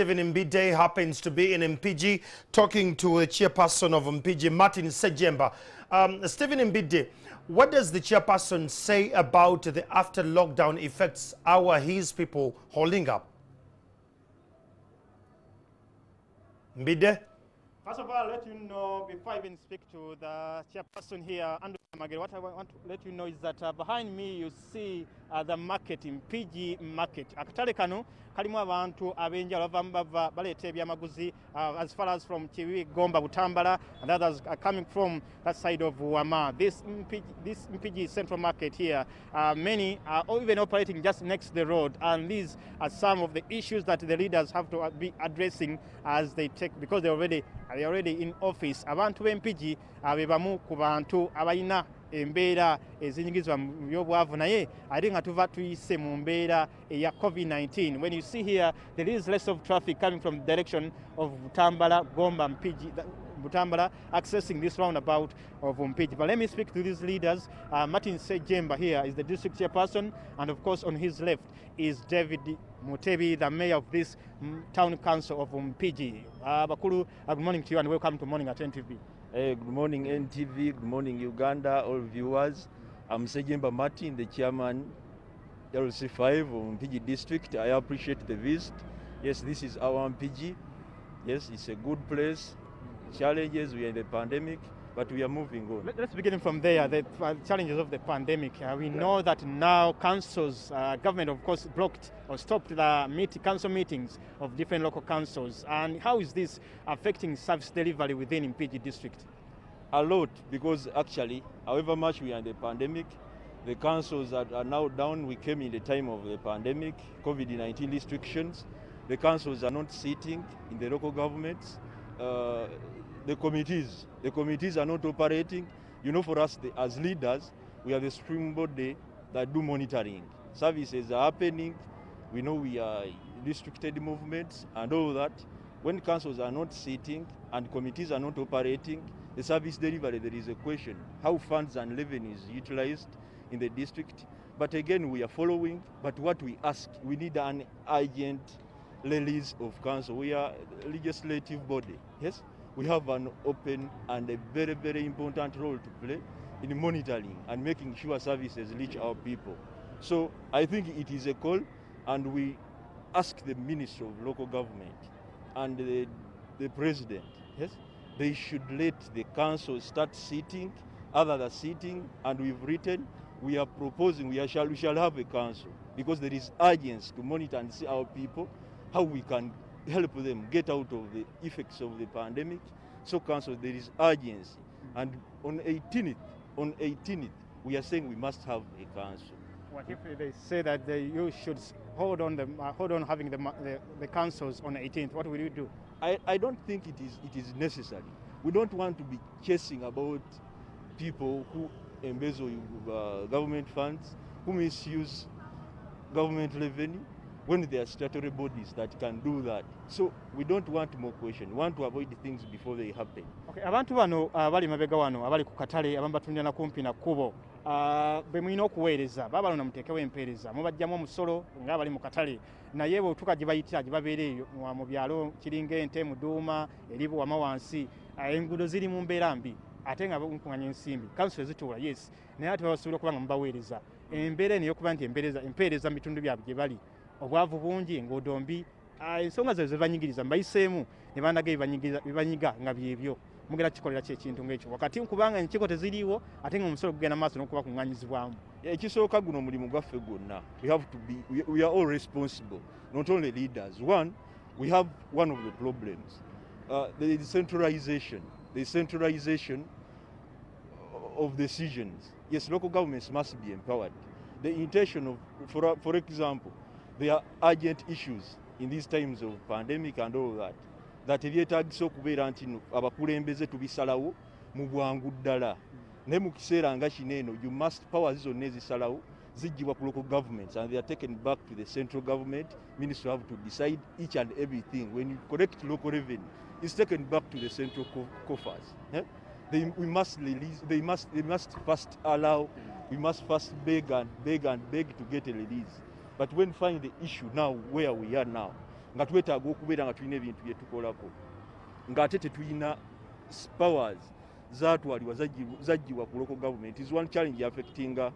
Stephen Mbide happens to be in MPG talking to a chairperson of MPG, Martin Sejemba. Um, Stephen Mbide, what does the chairperson say about the after lockdown effects our his people holding up? Mbide? First of all, I'll let you know before I even speak to the chairperson here, Andrew Magere, what I want to let you know is that uh, behind me you see uh, the market in PG market. Akatale kano kalimu abantu abenjala bava bava baleeta uh, as far as from Kiwi, Gomba, Butambala and others are coming from that side of Wama. This MPG, this MPG central market here, uh, many are even operating just next to the road and these are some of the issues that the leaders have to be addressing as they take because they already are already in office. Abantu b'empigi uh, be bamu ku bantu abalina embeera ezinyigizibwa mu byobwavu naye ate nga tuva tuyise mu mbeera eya covid-19 when you see here there is less of traffic coming from the direction of butambala gomba mpigi butambala accessing this roundabout of mpigi but let me speak to these leaders uh, martin sejemba here is the district chairperson and of course on his left is david mutebi the mayor of this mm, town council of mpigi uh, bakulu uh, good morning to you and welcome to morning at ntv Hey, good morning NTV, good morning Uganda, all viewers. I'm Sejemba Martin, the chairman LC5 of Mpigi district. I appreciate the visit. Yes, this is our Mpigi. Yes, it's a good place. Challenges, we are in the pandemic, but we are moving on. Let- Let's begin from there. The uh, challenges of the pandemic. Uh, we know that now councils, uh, government, of course, blocked or stopped the meet, council meetings of different local councils. And how is this affecting service delivery within Impigi district? A lot, because actually, however much we are in the pandemic, the councils are now down. We came in the time of the pandemic, COVID-19 restrictions. The councils are not sitting in the local governments. Uh, the committees, the committees are not operating. You know, for us the, as leaders, we are the supreme body that do monitoring. Services are happening. We know we are restricted movements and all that. When councils are not sitting and committees are not operating, the service delivery, there is a question how funds and revenue is utilized in the district. But again, we are following. But what we ask, we need an urgent release of council. We are a legislative body. Yes, we have an open and a very, very important role to play in monitoring and making sure services reach our people. So I think it is a call, and we ask the Minister of Local Government and the, the President, yes, they should let the council start sitting, other than sitting, and we've written, we are proposing, we, are, shall, we shall have a council, because there is urgency to monitor and see our people, how we can help them get out of the effects of the pandemic. So council, there is urgency. And on 18th, on 18th, we are saying we must have a council. What if they say that they, you should hold on, the, uh, hold on having the, the, the councils on the 18th? What will you do? I, I don't think it is, it is necessary. We don't want to be chasing about people who embezzle uh, government funds, who misuse government revenue, when there are statutory bodies that can do that. So we don't want more questions. We want to avoid things before they happen. Okay, abantu bano abali mabega wano abali ku katale abamu batundira kumpi na kkubo. Be mulina okuweereza baba lona namuteekewo empeereza mubajjamu omusolo ng'abali mu katale. Naye bwetuka gye bayitira gye babeera eyo mu byalo kiringa ente muduuma eri wama wansi enguudo ziri mu mbeera mbi ate nga nkuŋŋanya ensimbi. Kansule ezituula yes. Naye ate babasobola okuba nga mubaweereza. Embeera eno eyokuba nti empeereza mu bitundu byabwe gye bali obwavu bungi enguudo mbi. Ah, ensonga zaabwe zebanyigiriza mbayiseemu ne bandaga ebibanyigiza- ebibanyiga nga byebyo. Mugera kikolera ki ekintu ng'ekyo. Wakati kubanga enkiiko teziriiwo ate nga omusolo gugenda maaso n'okuba kuŋŋanyizibwamu. Ekisooka guno mulimu gwaffe gwonna we have to be we, are all responsible. Not only leaders. One we have one of the problems. Uh, the decentralization the centralization of decisions. Yes local governments must be empowered. The intention of for, for example there are urgent issues in these times of pandemic and all that that ebyetagisa okubeera nti abakulembeze tubisalawo mu bwangu ddala. Naye mu kiseera nga kino eno you must powers zonna ezisalawo ziggyibwa ku local governments and they are taken back to the central government. Ministry have to decide each and everything. When you collect local revenue it's taken back to the central co- coffers eh? they, we must release they must they must first allow we must first beg and beg and beg to get a release but when find the issue now where we are now nga twetaaga okubeera nga tulina ebintu bye tukolako ng'ate tetulina powers zatwalibwa zaggi- zaggibwa ku local government is one challenge affecting uh,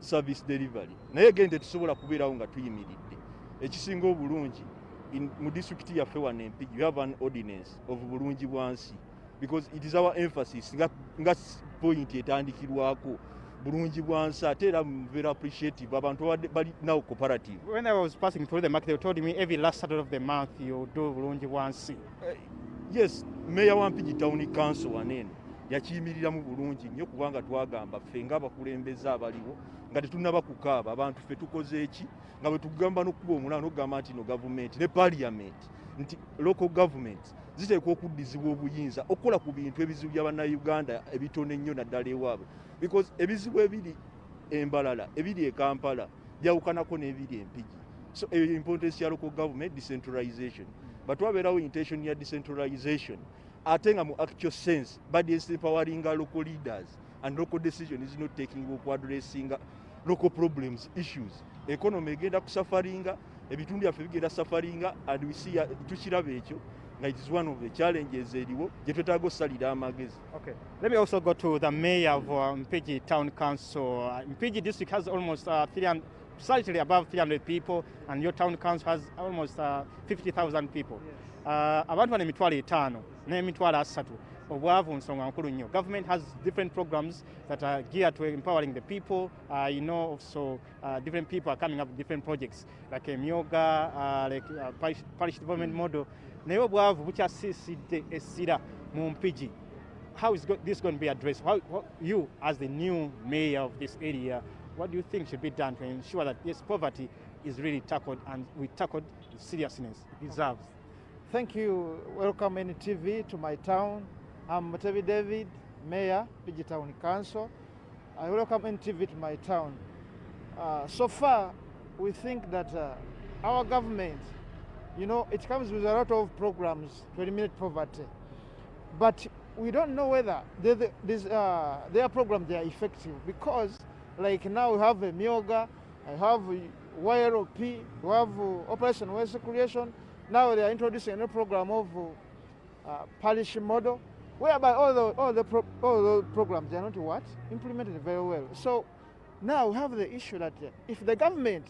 service delivery. Naye gende tetusobola kubeerawo nga tuyimiridde. Ekisinga obulungi mu disitulikiti yaffe wano empigi we have an ordinance of bulungi bwansi because it is our emphasis nga, point etandikirwako bulungi bwansi ate era very appreciative. Abantu bali now cooperative. When I was passing through the market, they told me every last Saturday of the month you do Bulungi Wansi. Eh, yes meya wa mpigi town council waneeno yakiyimiriramu bulungi nnyo kubanga twagamba ffe ng'abakulembeze abaliwo nga tetunaba kukaaba. Abantu ffe tukoze eki? Nga bwe tugamba n'okuba omulala n'okugamba nti no gavumenti ne parliament. Nti local government ziteekwa okuddizibwa obuyinza okukola ku bintu ebizibu bya bannayuganda ebitono ennyo naddala ewaabwe. Because ebizibu ebiri embalala ebiri e kampala byawukanako n'ebiri empigi. So eyo importance ya local government decentralization. Batwabeerawo intention ya decentralization ate nga mu actual sense badisempoweringa local leaders and local decision is not taking okuaddressinga local problems issues. Economy egenda kusafaringa ebitundu byaffe bigenda safaringa and we see tukiraba ekyo nga it is one of the challenges eriwo gye twetaaga osalira amagezi Okay. Let me also go to the mayor of uh, Mpigi Town Council. Uh, Mpigi district has almost uh, 300, slightly above 300 people, and your town council has almost uh, 50,000 people. Uh, abantu bano emitwalo etaano n'emitwalo asatu obwavu nsonga nkulu nnyo government has different programs that are geared to empowering the people uh, you know also uh, different people are coming up with different projects like emyoga uh, like uh, parish, parish development model essira mu how is this going to be addressed? How, what, you, as the new mayor of this area, what do you think should be done to ensure that this poverty is really tackled and we tackled the seriousness it deserves? Thank you. Welcome NTV to my town. I'm Mutebi David, Mayor, PG Town Council. I welcome NTV to my town. Uh, so far, we think that uh, our government, you know, it comes with a lot of programs to eliminate poverty. But we don't know whether the, the, this, uh, their programs they are effective because, like now we have a Myoga, I have YLP, we have uh, Operation Waste Creation. Now they are introducing a new program of uh, parish model, whereby all the all the pro- all the programs they are not what implemented very well. So now we have the issue that uh, if the government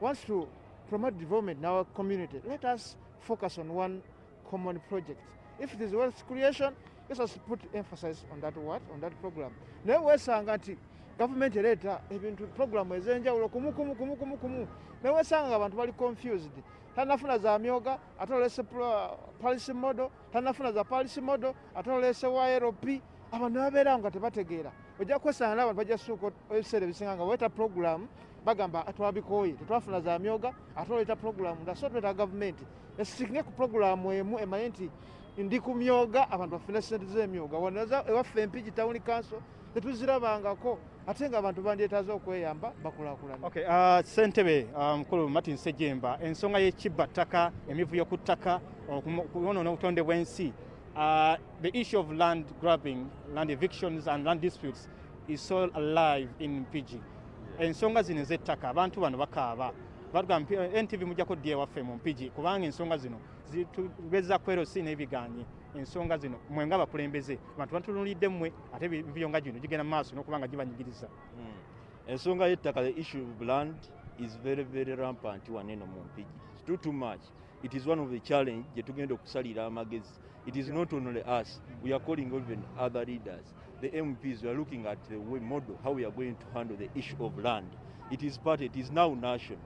wants to promote development in our community, let us focus on one common project. If it is wealth creation, let us put emphasis on that what on that program. naye weesanga nti gavumenti ereeta ebintu programu ez'enjawulo kumu kumu kumu kumu kumu. Naye weesanga nga abantu bali confused. Tanafuna za myoga ate olese policy model tanafuna za policy model ate olese ylp abantu ne babeerawo nga tebategeera. Ojja kwesanga n'abantu bajja suuka ebiseera ebisinga nga weeta programu bagamba twabikooye tetwafuna za myoga ate oleeta programu nda so tweta gavumenti esikinge ku programu emu emanye nti ndi ku myoga abantu bafune sente z'emyoga. Wanaza ewaffe empigi town council tetuzirabangako ate nga abantu bandyetaaze okweyamba bakulaakulana Okay, uh, Ssentebe uh, mukulu Martin Sejemba ensonga y'ekibba ttaka emivuyo ku ttaka okumo- okuyonoona obutonde bw'ensi. Uh, the issue of land grabbing land evictions and land disputes is so alive in Mpigi ensonga zino ez'ettaka abantu bano bakaaba. Batugamba mpi- ntv mujjako ddi ewaffe mu mpigi kubanga ensonga zino zitugeza kwerosi n'ebiganye ensonga zino mwe nga abakulembeze abantu batunulidde mmwe ate ebivuyo nga gino gigenda mu maaso n'okuba nga gibanyigiriza. Mm. ensonga y'ettaka the issue of land is very very rampant waneeno mu mpigi. Too too much. It is one of the challenge gye tugenda okusalira amagezi. It is not only us. We are calling even other leaders the mps we are looking at the way model how we are going to handle the issue of land it is part it is now national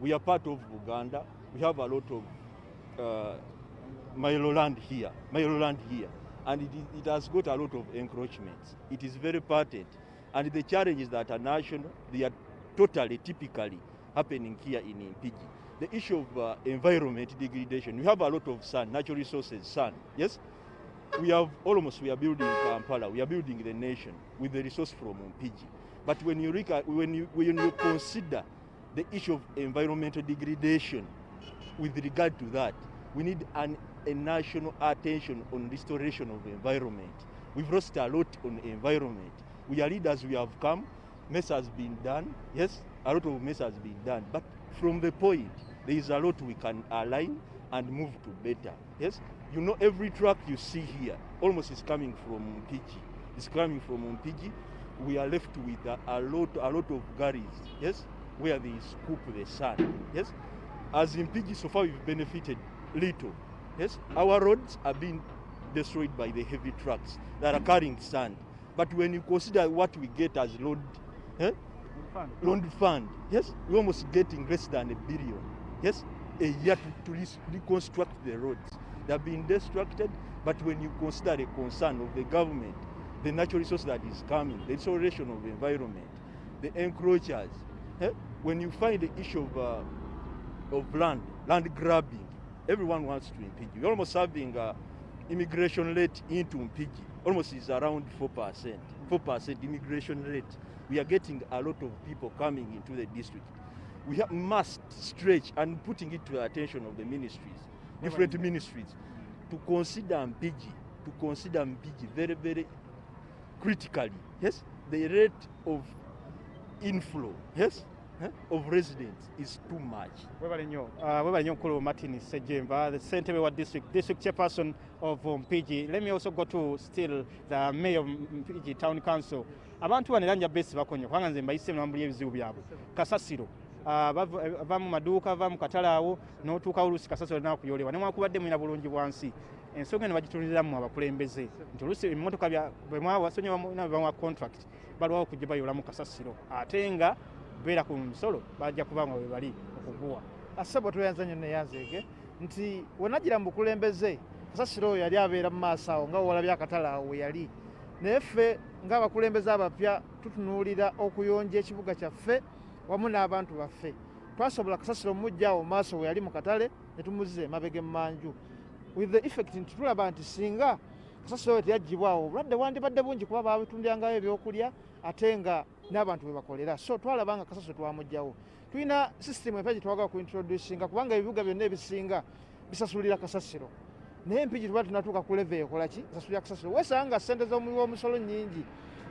we are part of uganda we have a lot of uh, Milo land here, Milo land here, and it, has got a lot of encroachments. It is very patent, and the challenges that are national, they are totally, typically happening here in Impigi. The issue of uh, environment degradation, we have a lot of sun, natural resources, sun, yes? We have almost, we are building Kampala, we are building the nation with the resource from Mpigi. But when you, when you, when you consider the issue of environmental degradation, with regard to that, we need an, a national attention on restoration of the environment. We've lost a lot on environment. We are leaders, we have come, mess has been done, yes, a lot of mess has been done, but from the point, there is a lot we can align and move to better. Yes, you know every truck you see here almost is coming from Mpigi. It's coming from Mpigi. We are left with a, a lot, a lot of gullies. Yes, where they scoop the sand. Yes, as in Mpigi, so far we've benefited little. Yes, our roads are being destroyed by the heavy trucks that are carrying sand. But when you consider what we get as load, eh, loan fund, yes, we're almost getting less than a billion, yes, a year to, to reconstruct the roads. They're been destructed, but when you consider the concern of the government, the natural resource that is coming, the restoration of the environment, the encroachers, eh, when you find the issue of, uh, of land, land grabbing, everyone wants to impede you. You're almost having uh, immigration rate into Mpigi, almost is around 4%. 4% immigration rate. We are getting a lot of people coming into the district. We have, must stretch and putting it to the attention of the ministries, different ministries, to consider Mpigi, to consider Mpigi very, very critically. Yes, the rate of inflow, yes, eh, of residents is too much. webale nnyo uh, martin sejemba the ssentebe wa district district chairperson of mpigi let me also go to still the mayor of mpigi town council. Abantu bano era nja besi bakonya kubanga nze mbayise mulambuli ebizibu byabwe. Kasasiro. uh, bava ava mu maduuka ava mu katale awo n'otuuka oluusi kasasiro nakuyolebwa nemwakubadde mulina bulungi bwansi. Ensonga eno bagituliramu abakulembeze nti oluusi emmotoka bya- bwe mwawasonyiwa bawa contract balwawo okujja bayolamu kasasiro. Ate nga beera ku nsolo bajja kubanga we bali okuguwa. Asebo tweyanza nnyo neyanzeege nti wenagira mu bukulembeze kasasiro oyo yali abeera mu maaso awo nga wewalabye akatale awo we yali. Naye ffe ng'abakulembeze abapya tutunuulira okuyonja ekibuga kyaffe wamu n'abantu baffe. Twasobola kasasiro mujja awo mu maaso we yali mu katale ne tumuziza emabega emmanju with the effect nti tulaba nti singa kasasiro oyo teyaggibwawo obulwadde wandibadde bungi kuba babitundirangayo ebyokulya ate nga n'abantu bwe bakolera. So twalaba nga kasasiro twamugjawo tulina sisitemu empya gye twagala kuintroducinga kubanga ebibuga byonna ebisinga bisasulira kasasiro. Naye empigi tuba tunatuuka ku leve ekola ki? Sasulira kasasiro. Wesanga nga sente z'omuwi w'omusolo nyingi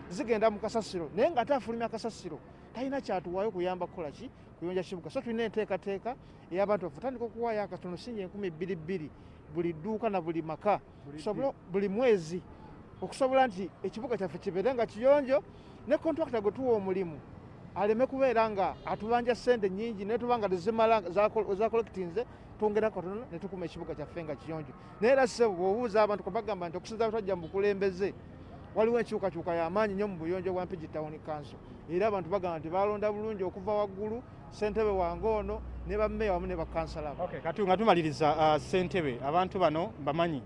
zigenda mu kasasiro naye nga ate afulumya kasasiro talina kyatuwaayo kuyamba kukola ki? Kuyonja kibuga. So tulina enteekateeka ey'abantu baffe tandika okuwaayo akatono singi enkumi bbiri bbiri buli dduuka na buli maka. Buli mwezi okusobola nti ekibuga kyaffe kibeere nga kiyonjo ne kontrakita gwe tuwa omulimu aleme kubeera nga atubanja sente nyingi naye tuba nga tezimala zakolekitinze twongera katono ne tukuma ekibuga kyaffe nga kiyonjo. Naye era sebo bw'obuuza abantu kubagamba nti okusinza twajja mu bukulembeze waliwo enkyukakyuka y'amaanyi nnyo mu buyonjo bwa mpigi town council. Era abantu bagamba nti balonda bulungi okuva waggulu ssentebe wange ono ne bammeya wamu ne bakansala kati nga tumaliriza uh, ssentebe abantu bano bamanyi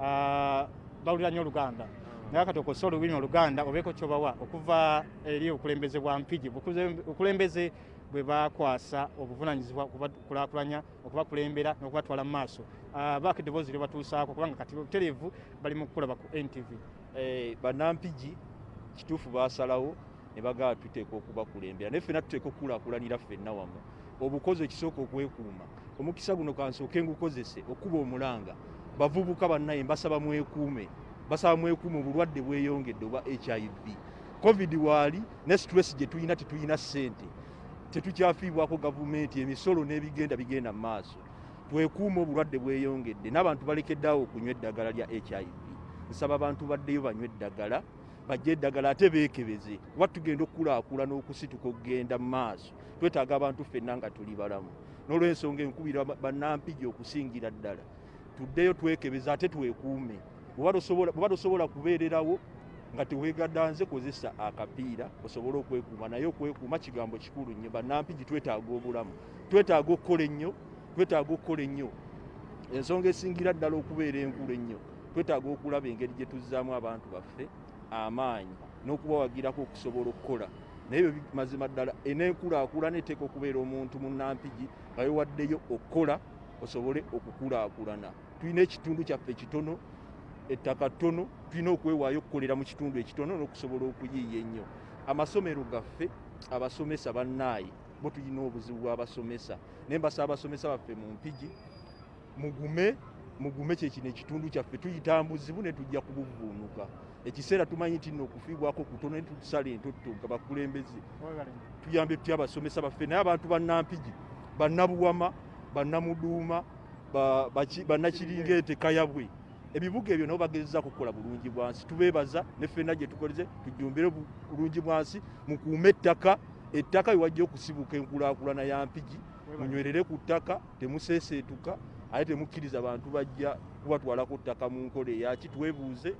uh, bawulira nnyo oluganda. Naye kati okozesa olulimi oluganda obeeko kyobawa okuva eri obukulembeze bwa mpigi Bukulembe- obukulembeze bwe bakwasa obuvunanyizibwa okubakulaakulanya okubakulembera n'okubatwala mu maaso. Uh, baako eddoboozi lye batuusaako kubanga kati butereevu bali mu kukulaba ku ntv eh, banampigi kituufu basalawo ne bagaba tuteeka okubakulembera naye ffenna tuteeka okukulaakulanira ffenna wamu obukozi ekisooka okwekuuma omukisa guno kansooke ngukozese okuba omulanga. Bavubuka bannaye mbasaba mwekuume. Basaba mwekuume obulwadde bweyongedde oba hiv covid waali ne stress gye tulina tetulina ssente. Tetukyafiibwako gavumenti emisolo n'ebigenda bigenda mu maaso. Twekuume obulwadde bweyongedde n'abantu balekeddeawo okunywa eddagala lya hiv nsaba abantu baddeyo banywe eddagala bajje eddagala ate beekebeze. Kuba tugenda okukulaakulana okusituka okugenda mu maaso. Twetaaga abantu ffenna nga tuli balamu. N'olwensonga enkubira ba- bannampigi okusingira ddala. Tuddeyo twekebeze ate twekuume. Bw'oba tosobola- kubeererawo nga teweegaddanze kozesa akapiira osobole okwekuuma naye okwekuuma kigambo kikulu nnyo. Bannampigi twetaaga obulamu. Twetaaga okukola ennyo twetaaga okukola ennyo. Ensonga esingira ddala okubeera enkulu ennyo twetaaga okulaba engeri gye tuzzaamu abantu baffe amaanyi n'okubawagirako okusobola okukola. Naye ebyo mazima ddala enenkulaakulana eteeka okubeera omuntu munnampigi nga wewaddeyo okukola osobole okukulaakulana. Tulina ekitundu kyaffe kitono ettaka ttono tulina okwewaayo okukolera mu kitundu ekitono n'okusobola okuyiiya ennyo. Amasomero gaffe abasomesa bannaaye bo tulina obuzibu bw'abasomesa naye mbasaba abasomesa baffe mu mpigi mugume mugume kyekino ekitundu kyaffe tuyita mbuzibu ne tujja kubuvuunuka ekiseera tumanyi nti nno okufiibwako kutono ne tutusala entotto nga bakulembeze. Tuyambe tutya abasomesa baffe? Naye abantu bannampigi bannabuwama bannamuduuma ba- baki- bannakiringa ente kayabwe. Ebibuga ebyo nabo bagezeza kukola bulungi bwansi. Tubeebaza ne ffenna gye tukoleze tujjumbire bu- bulungi bwansi mukuume ettaka. Ettaka wewajja okusibuka enkulaakulana ya mpigi. Munywerere ku ttaka temuseeseetuka ate temukkiriza bantu bajja kubatwala ku ttaka mu nkola eyaki twebuuze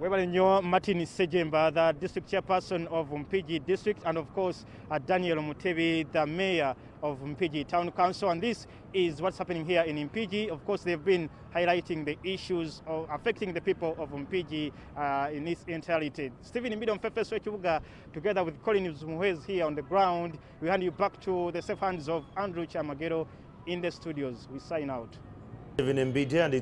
Webale Martin Sejemba, the district chairperson of Mpigi district, and of course uh, Daniel Mutebi, the mayor of Mpigi Town Council. And this is what's happening here in Mpigi. Of course, they've been highlighting the issues of affecting the people of Mpigi uh, in its entirety. Stephen Imbido Mfefe Kibuga, together with Colin Muhez here on the ground, we hand you back to the safe hands of Andrew Chamagero in the studios. We sign out. Mbide and it's